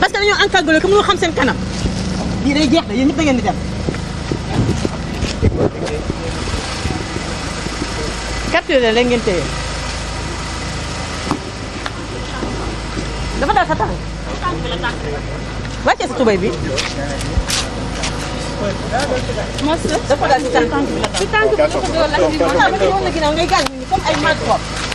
parce que dañoo encadré que mënoo xam seen kanam lii day jeex na yéen ñëpp da ngeen di dem. capturé la ngeen téye dafa daal sa tànk wàccee sa tubay bi. mos dafa daal si tànk bi la tànk bi dafa doon la si ginnaaw ngay gaañ comme ay mag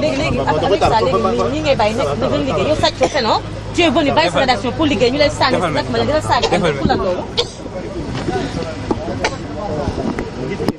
léegi léegi avec ça léegi ñi ngay bàyyi nekk da gën liggéey yow sàcc ko fenoo tu es venu bàyyi sa rédaction pour liggéey ñu lay sànni si nag ma ne dina sànni ak pour lan loolu